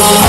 Oh.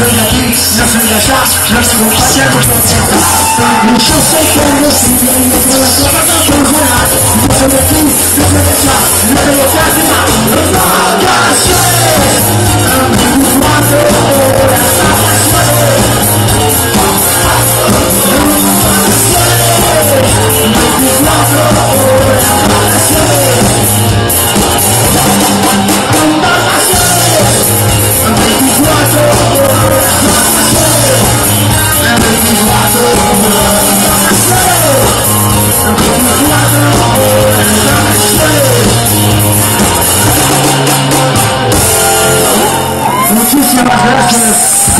البلدي نفس النجاح نفس المقايضة والتقوى نشوفكم مسلمين Muchísimas gracias.